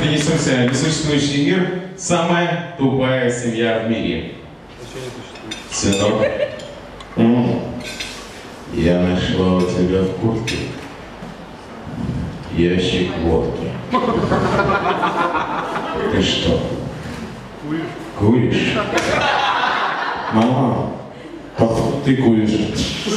перенесемся несуществующий мир. Самая тупая семья в мире. Сынок, я нашла у тебя в куртке ящик водки. Ты что? Куришь? Мама, ты куришь.